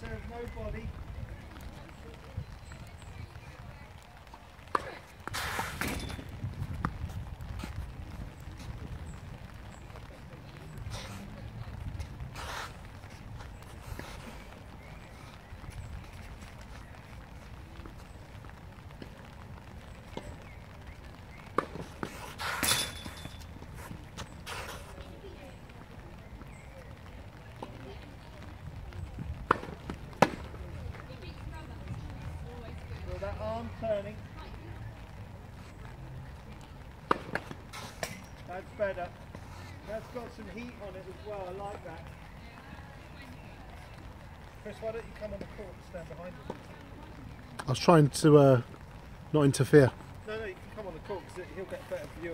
serve nobody. that arm turning. That's better. That's got some heat on it as well, I like that. Chris, why don't you come on the court and stand behind him? I was trying to uh, not interfere. No, no, you can come on the court because he'll get better for you.